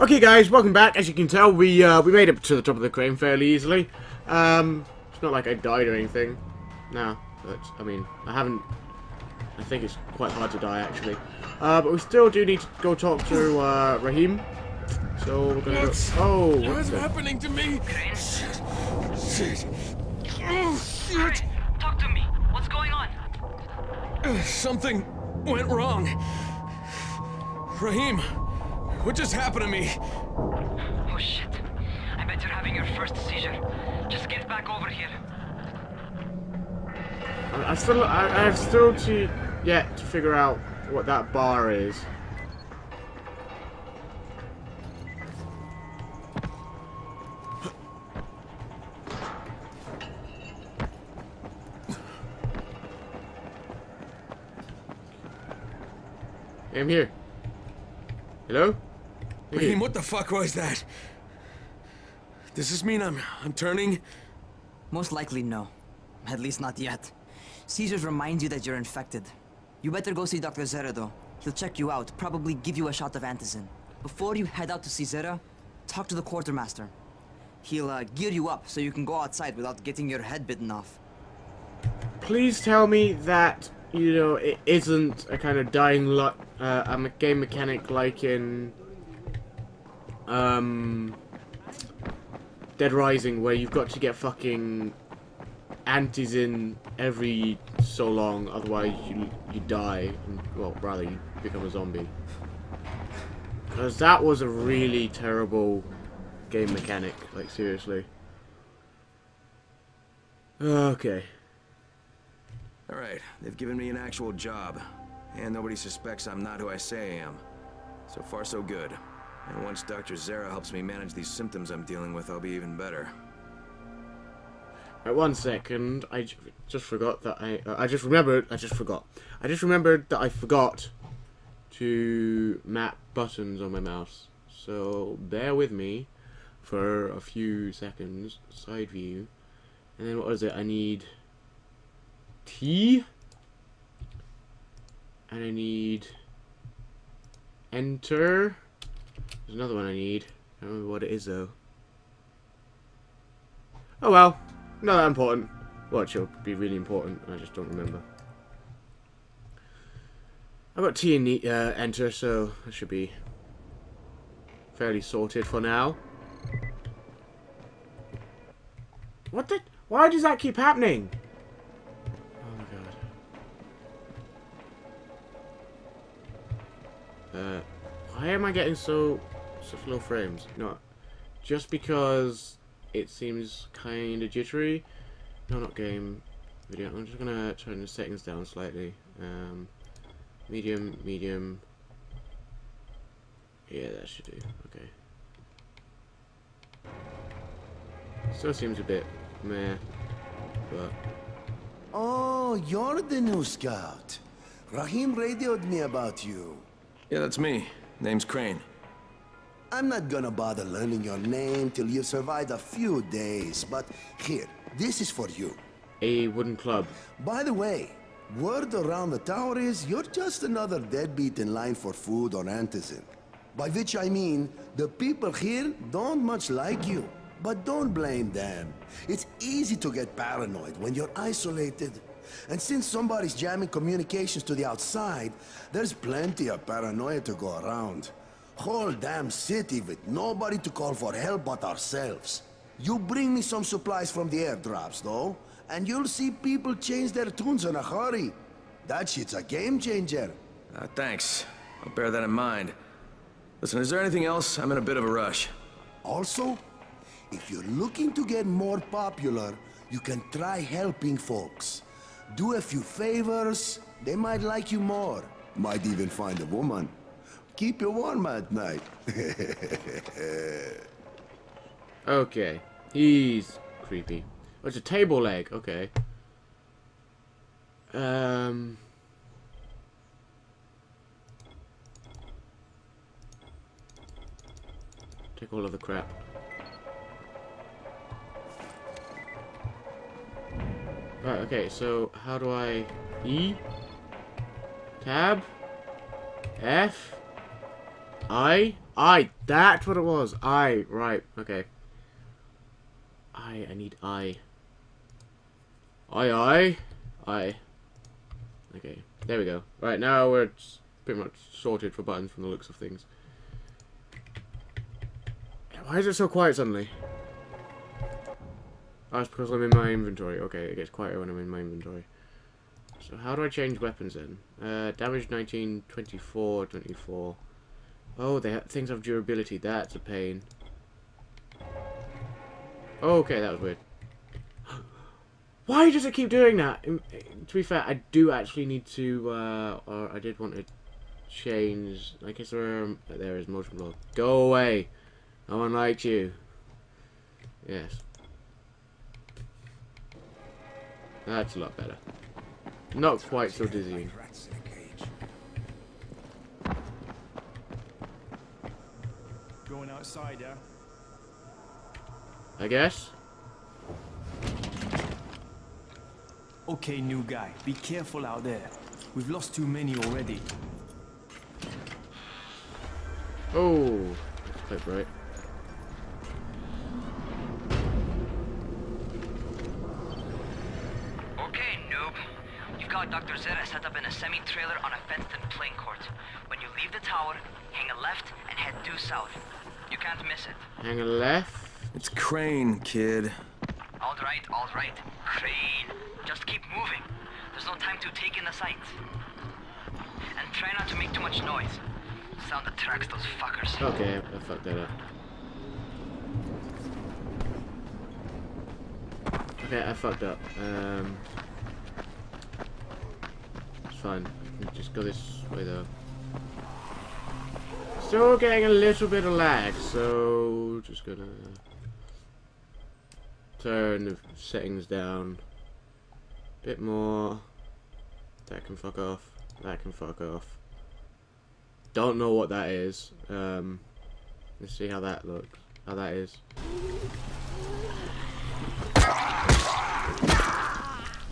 Okay, guys, welcome back. As you can tell, we uh, we made it to the top of the crane fairly easily. Um, it's not like I died or anything. No, but I mean, I haven't. I think it's quite hard to die actually. Uh, but we still do need to go talk to uh, Rahim. So we're gonna. What? Go, oh, What's happening to me? Shit. Shit. Oh, shit. Alright, talk to me. What's going on? Uh, Something went wrong. Rahim, what just happened to me? Oh shit. I bet you're having your first seizure. Just get back over here. I, I still, I, I have still to yet to figure out what that bar is. I'm here. Hello? Hey. Rahim, what the fuck was that? Does this mean I'm I'm turning? Most likely no. At least not yet. Caesars reminds you that you're infected. You better go see Dr. Zere though. He'll check you out, probably give you a shot of antizin. Before you head out to see Zere, talk to the quartermaster. He'll uh, gear you up so you can go outside without getting your head bitten off. please tell me that you know it isn't a kind of dying lot uh, a game mechanic like in um Dead Rising where you've got to get fucking antizin every so long otherwise you you die and, well rather you become a zombie because that was a really terrible game mechanic like seriously okay All right, they've given me an actual job. And nobody suspects I'm not who I say I am. So far, so good. And once Dr. Zere helps me manage these symptoms I'm dealing with, I'll be even better. Right, one second. I just forgot that I. Uh, I just remembered. I just forgot. I just remembered that I forgot to map buttons on my mouse. So bear with me for a few seconds. Side view, and then what was it? I need T, and I need enter. There's another one I need. I don't remember what it is though. Oh well. Not that important. Well, it'll be really important. I just don't remember. I've got T and uh, enter, so that should be fairly sorted for now. What the? Why does that keep happening? Oh my god. Uh, why am I getting so such low frames? No, just because it seems kind of jittery. No, not game video. I'm just gonna turn the settings down slightly. Um, medium, medium. Yeah, that should do. Okay. Still seems a bit meh, but Oh, you're the new scout. Rahim radioed me about you. Yeah, that's me. Name's Crane. I'm not gonna bother learning your name till you survived a few days, but here, this is for you. a wooden club. By the way, word around the tower is you're just another deadbeat in line for food or antizin. By which I mean, the people here don't much like you. But don't blame them. It's easy to get paranoid when you're isolated. And since somebody's jamming communications to the outside, there's plenty of paranoia to go around. Whole damn city with nobody to call for help but ourselves. You bring me some supplies from the airdrops, though, and you'll see people change their tunes in a hurry. That shit's a game changer. Uh, thanks. I'll bear that in mind. Listen, is there anything else? I'm in a bit of a rush. Also, if you're looking to get more popular, you can try helping folks. Do a few favors, they might like you more. Might even find a woman. Keep you warm at night. Okay, he's creepy. Oh, it's a table leg. Okay. Um. Take all of the crap. Right, okay, so how do I... E? Tab? F? I? I. That's what it was. I. Right. Okay. I. I need I. I. I. I. Okay. There we go. Right now we're pretty much sorted for buttons from the looks of things. Why is it so quiet suddenly? Oh, because I'm in my inventory. Okay, it gets quieter when I'm in my inventory. So how do I change weapons then? Uh, damage 19, 24, 24. Oh, they ha things have durability. That's a pain. Okay, that was weird. Why does it keep doing that? To be fair, I do actually need to, uh, or I did want to change. I guess there, there is motion blur. Go away. No one likes you. Yes. That's a lot better. Not quite so dizzying. Rats in a cage. Going outside, yeah? I guess. Okay, new guy. Be careful out there. We've lost too many already. Oh, that's quite bright. Okay, noob. You've got Dr. Zere set up in a semi-trailer on a fenced-in playing court. When you leave the tower, hang a left and head due south. You can't miss it. Hang a left. It's Crane, kid. All right, all right. Crane. Just keep moving. There's no time to take in the sights. And try not to make too much noise. Sound attracts those fuckers. Okay, I fucked that up. Okay, I fucked up. Um, it's fine. Just go this way though. Still getting a little bit of lag, so just gonna turn the settings down a bit more. That can fuck off. That can fuck off. Don't know what that is. Um, let's see how that looks. How that is.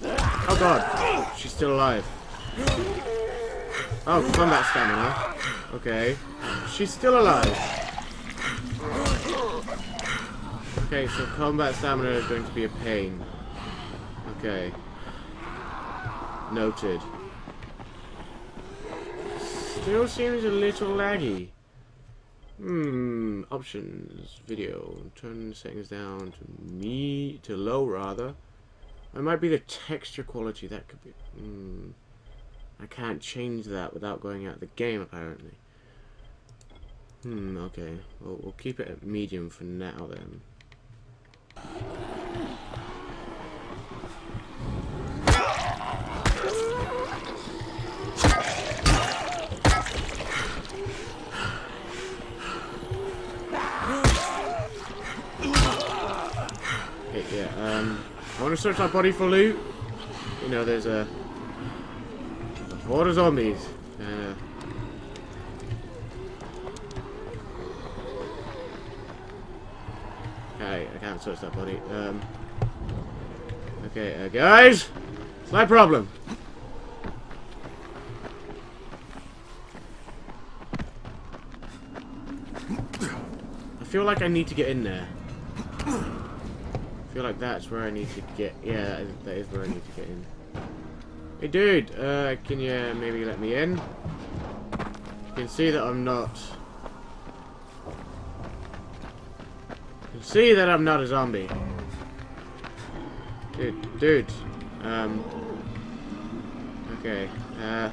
Oh god, she's still alive. Oh, combat stamina. Okay, she's still alive. Okay, so combat stamina is going to be a pain. Okay. Noted. Still seems a little laggy. Hmm. Options. Video. Turn settings down to me to low rather. It might be the texture quality. That could be. Hmm. I can't change that without going out of the game apparently. Hmm. Okay. Well, we'll keep it at medium for now then. Okay, yeah, um, I want to search my body for loot. You know, there's a, of zombies. Uh, okay, I can't search that body. Um, okay, uh, guys, it's my problem. I feel like I need to get in there. I feel like that's where I need to get. Yeah, I think that is where I need to get in. Hey, dude, uh, can you maybe let me in? You can see that I'm not. You can see that I'm not a zombie. Dude, dude. Um. Okay. Uh.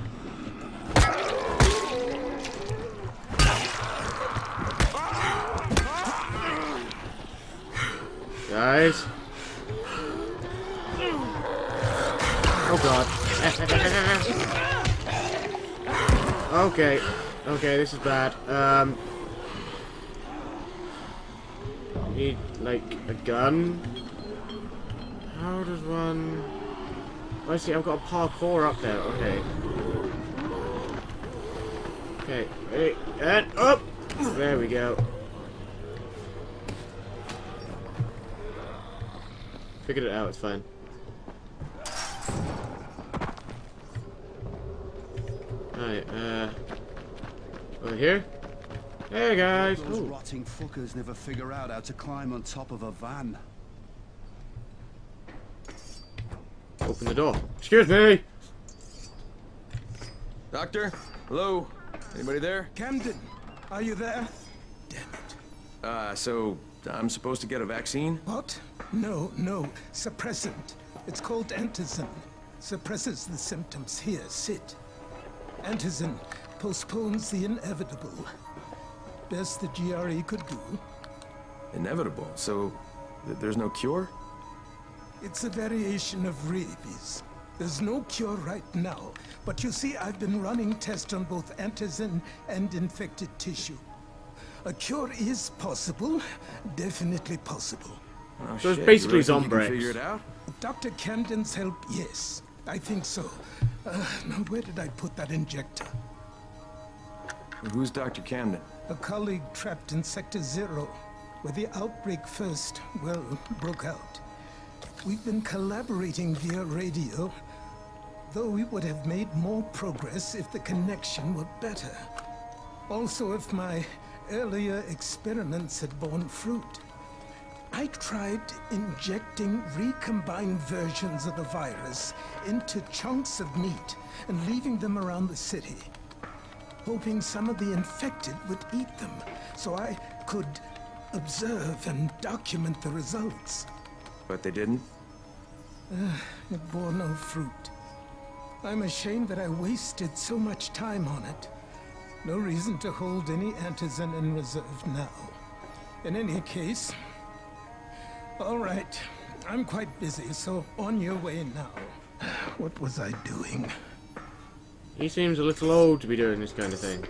Guys. Oh god. Okay. Okay, this is bad. Um need like a gun. How does one oh, I see I've got a parkour up there, okay. Okay, ready, and up! There we go. Figured it out, it's fine. Alright, uh... Over here? Hey guys. Those Ooh. rotting fuckers never figure out how to climb on top of a van. Open the door. Excuse me. Doctor? Hello? Anybody there? Camden, are you there? Damn it. Uh, so I'm supposed to get a vaccine? What? No, no. Suppressant. It's called antizin. Suppresses the symptoms. Here, sit. Antizin postpones the inevitable. Best the GRE could do. Inevitable. So th- there's no cure? It's a variation of rabies. There's no cure right now, but you see, I've been running tests on both antizin and infected tissue. A cure is possible, definitely possible. Oh, So it's basically you really think you can Zombrex. Figure it out? Dr. Camden's help, yes, I think so. Uh, now, where did I put that injector? Who's Dr. Camden? A colleague trapped in Sector Zero, where the outbreak first, well, broke out. We've been collaborating via radio, though we would have made more progress if the connection were better. Also, if my earlier experiments had borne fruit. I tried injecting recombined versions of the virus into chunks of meat and leaving them around the city hoping some of the infected would eat them so I could observe and document the results. But they didn't? It bore no fruit. I'm ashamed that I wasted so much time on it. No reason to hold any antizin in reserve now. In any case, all right. I'm quite busy, so on your way now. What was I doing? He seems a little old to be doing this kind of thing.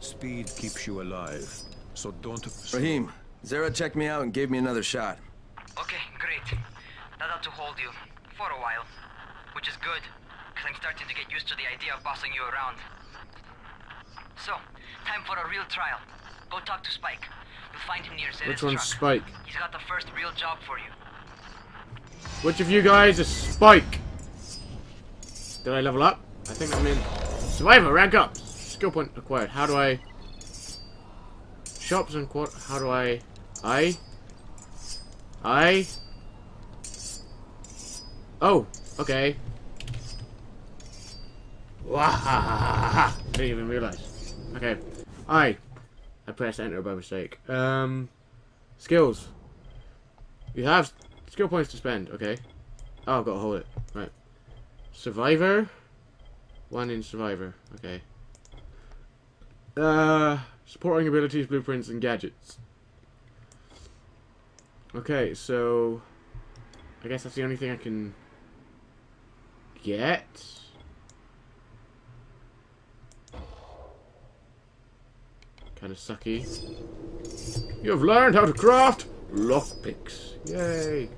Speed keeps you alive, so don't... Rahim, Zere checked me out and gave me another shot. Okay, great. That'll to hold you for a while, which is good, because I'm starting to get used to the idea of bossing you around. So, time for a real trial. Go talk to Spike. You'll find him near Zed's Which one's truck. Spike? He's got the first real job for you. Which of you guys is Spike? Did I level up? I think I'm in. Survivor, rank up. Skill point acquired. How do I... Shops and quad... How do I... I... I... Oh, okay. Wahahaha! Didn't even realize. Okay. I. I pressed enter by mistake. Um... Skills. You have skill points to spend, okay. Oh, I've got to hold it. Right. Survivor. One in Survivor. Okay. Uh, supporting abilities, blueprints, and gadgets. Okay, so... I guess that's the only thing I can... get? Kind of sucky. You have learned how to craft lockpicks. Yay.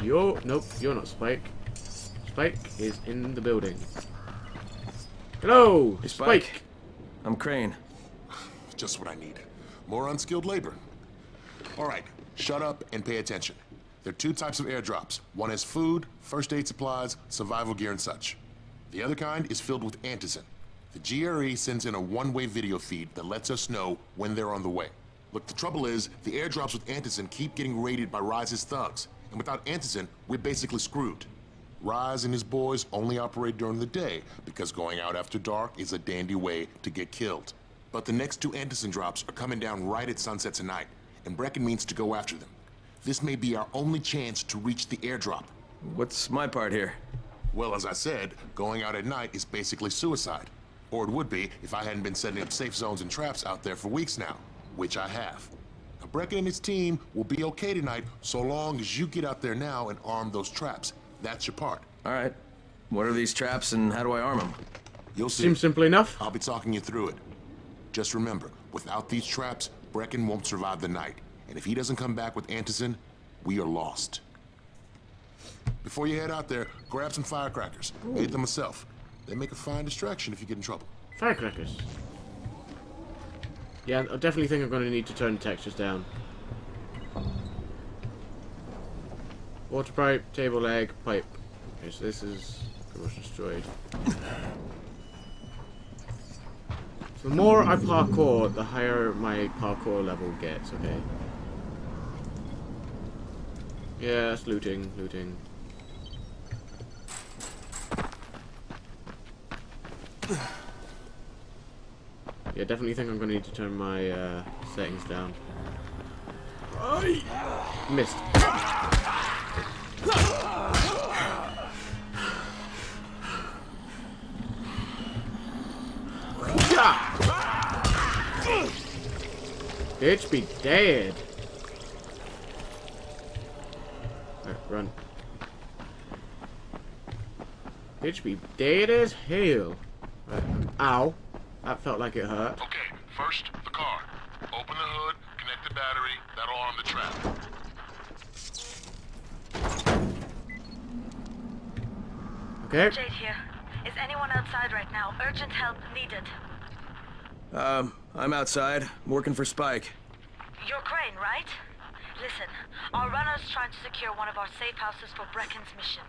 Yo, nope, you're not Spike. Spike is in the building. Hello, Hey, Spike. Spike. I'm Crane. Just what I need. More unskilled labor. All right, shut up and pay attention. There are two types of airdrops. One is food, first aid supplies, survival gear, and such. The other kind is filled with antizin. The GRE sends in a one-way video feed that lets us know when they're on the way. Look, the trouble is, the airdrops with antizin keep getting raided by Rais's thugs, and without antizin, we're basically screwed. Rise and his boys only operate during the day because going out after dark is a dandy way to get killed. But the next two antizin drops are coming down right at sunset tonight, and Brecken means to go after them. This may be our only chance to reach the airdrop. What's my part here? Well, as I said, going out at night is basically suicide. Or it would be if I hadn't been setting up safe zones and traps out there for weeks now, which I have. Now, Brecken and his team will be okay tonight so long as you get out there now and arm those traps. That's your part. All right. What are these traps and how do I arm them? You'll see. Seems simple enough. I'll be talking you through it. Just remember, without these traps, Brecken won't survive the night. And if he doesn't come back with Antizin, we are lost. Before you head out there, grab some firecrackers. Made them myself. They make a fine distraction if you get in trouble. Firecrackers. Yeah, I definitely think I'm going to need to turn the textures down. Water pipe, table leg, pipe. Okay, so this is pretty much destroyed. The more I parkour, the higher my parkour level gets, okay? Yes, looting, looting. Yeah, definitely think I'm gonna need to turn my uh, settings down. Missed. Bitch be dead. Right, run. Bitch be dead as hell. Right. Ow. That felt like it hurt. Okay, first, the car. Open the hood, connect the battery, that'll arm the trap. Okay. Jade here. Is anyone outside right now? Urgent help needed. Um, I'm outside, working for Spike. You're Crane, right? Listen, our runner's trying to secure one of our safe houses for Brecken's mission.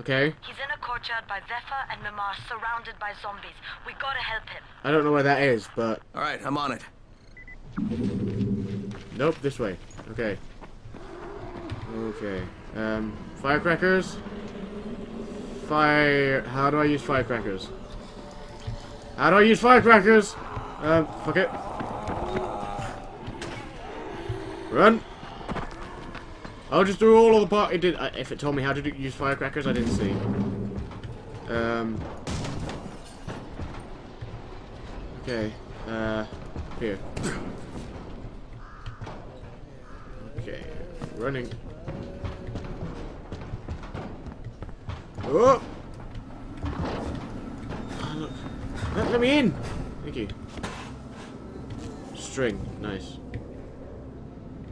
Okay. He's in a courtyard by Vefa and Mimar, surrounded by zombies. We gotta help him. I don't know where that is, but... Alright, I'm on it. Nope, this way. Okay. Okay. Um, firecrackers? Fire... How do I use firecrackers? How do I use firecrackers? Um, fuck it. Run! I'll just do all of the part. It did. uh, If it told me how to do, use firecrackers, I didn't see. Um. Okay. Uh. Here. Okay. Running. Oh! Ah, look. Let, let me in! Thank you. String. Nice.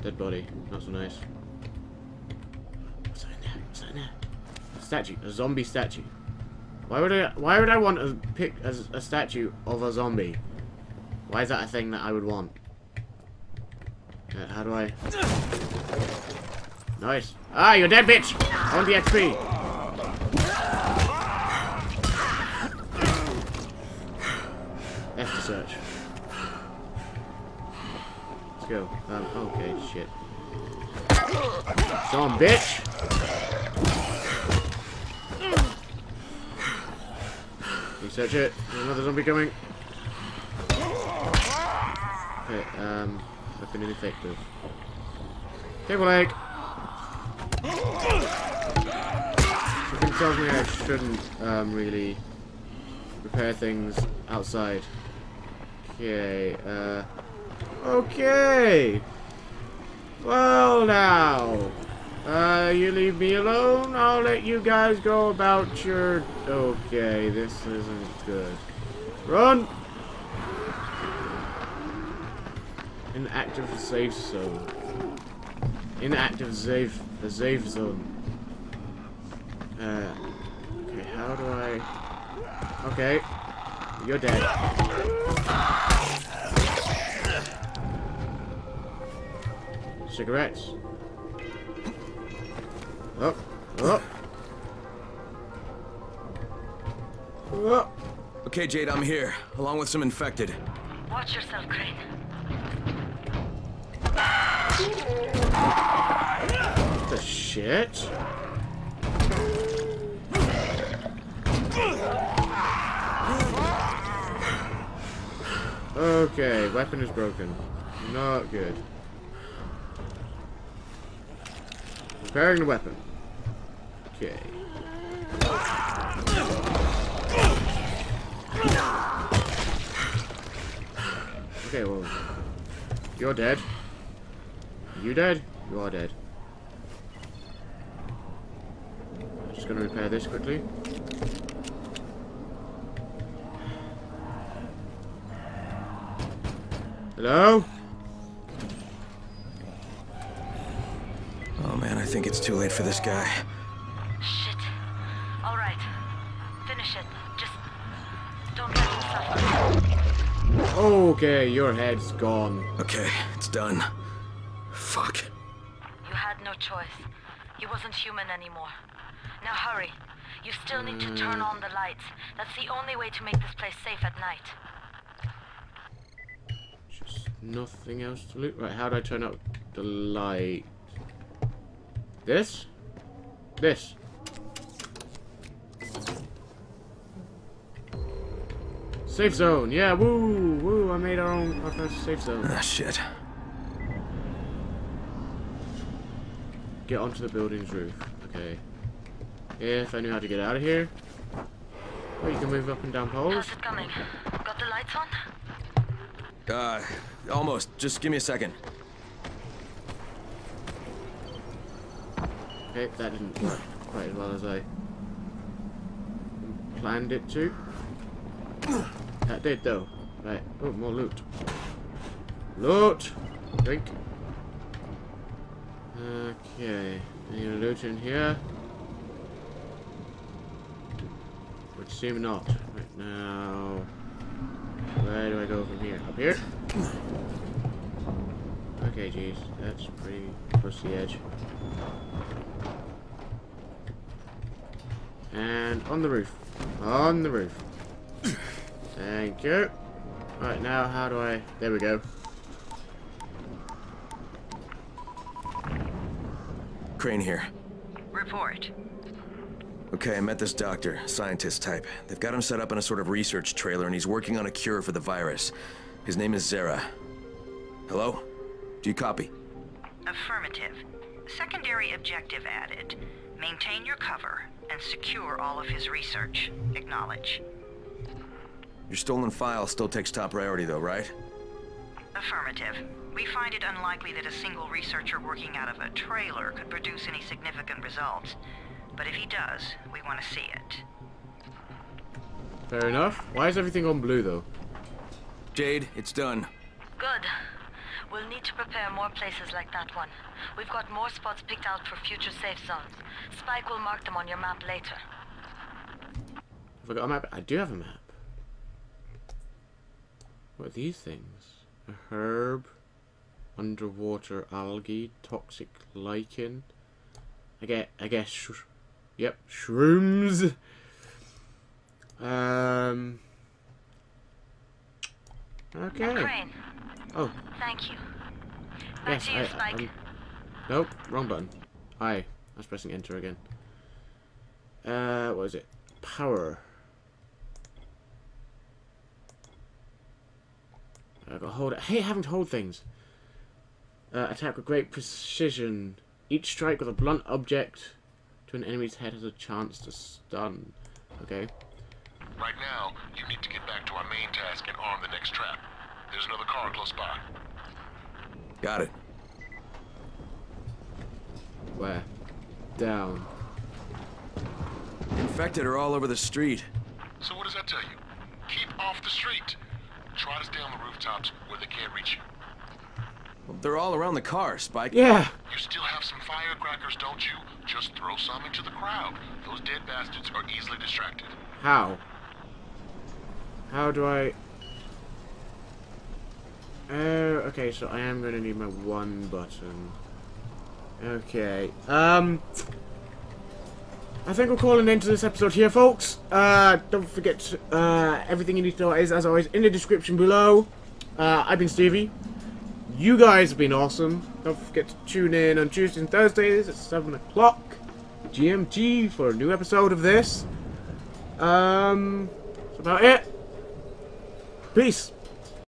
Dead body. Not so nice. What's that in there? What's that in there? A statue. A zombie statue. Why would I? Why would I want to pick a, a statue of a zombie? Why is that a thing that I would want? How do I? Nice. Ah, you're dead, bitch. Want the XP. F to search. Let's go. Um, okay, shit. Some bitch! Research it. Another zombie coming. Okay, um, weapon ineffective. Cable leg! Something tells me I shouldn't, um, really repair things outside. Okay, uh... Okay! Well now, uh, you leave me alone, I'll let you guys go about your... Okay, this isn't good. Run! Inactive safe zone. Inactive safe, the safe zone. Uh, okay, how do I... Okay, you're dead. Cigarettes. Oh, oh. Oh. Okay, Jade, I'm here, along with some infected. Watch yourself, Crane. The shit? Okay, weapon is broken. Not good. Repairing the weapon. Okay. Okay, well, you're dead. You dead? You are dead. I'm just gonna repair this quickly. Hello? Oh man, I think it's too late for this guy. Okay, your head's gone. Okay, it's done. Fuck. You had no choice. He wasn't human anymore. Now hurry. You still need to mm. turn on the lights. That's the only way to make this place safe at night. Just nothing else to loot. Right, how do I turn up the light? This? This. Safe zone, yeah, woo, woo, I made our own, our first safe zone. Ah, shit. Get onto the building's roof, okay. If I knew how to get out of here. Oh, you can move up and down poles. How's it coming? Got the lights on? Uh, almost. Just give me a second. Okay, that didn't work quite as well as I planned it to. That did though. Right. Oh, more loot. Loot! Drink. Okay. Any loot in here? Would seem not. Right now. Where do I go from here? Up here? Okay, geez. That's pretty close to the edge. And on the roof. On the roof. Thank you. Right, now how do I... There we go. Crane here. Report. Okay, I met this doctor, scientist type. They've got him set up in a sort of research trailer, and he's working on a cure for the virus. His name is Zere. Hello? Do you copy? Affirmative. Secondary objective added. Maintain your cover and secure all of his research. Acknowledge. Your stolen file still takes top priority, though, right? Affirmative. We find it unlikely that a single researcher working out of a trailer could produce any significant results. But if he does, we want to see it. Fair enough. Why is everything on blue though? Jade, it's done. Good. We'll need to prepare more places like that one. We've got more spots picked out for future safe zones. Spike will mark them on your map later. Have I got a map? I do have a map. What are these things? A herb, underwater algae, toxic lichen. I get, I guess, sh yep, shrooms. Um. Okay. Crane. Oh, Thank you. Back yes, you, I, I'm- Nope, wrong button. I, I was pressing enter again. Uh, what is it? Power. I got hold. I hate having to hold things. Uh, attack with great precision. Each strike with a blunt object to an enemy's head has a chance to stun. Okay. Right now, you need to get back to our main task and arm the next trap. There's another car close by. Got it. Where? Down. Infected are all over the street. So what does that tell you? Keep off the street. Try to stay on the rooftops where they can't reach you. Well, they're all around the car, Spike. Yeah. You still have some firecrackers, don't you? Just throw some into the crowd. Those dead bastards are easily distracted. How? How do I... Oh, okay, so I am going to need my one button. Okay, um... I think we'll call an end to this episode here, folks. Uh, don't forget, uh, everything you need to know is, as always, in the description below. Uh, I've been Stevey. You guys have been awesome. Don't forget to tune in on Tuesdays and Thursdays at 7 o'clock GMT for a new episode of this. Um, that's about it. Peace.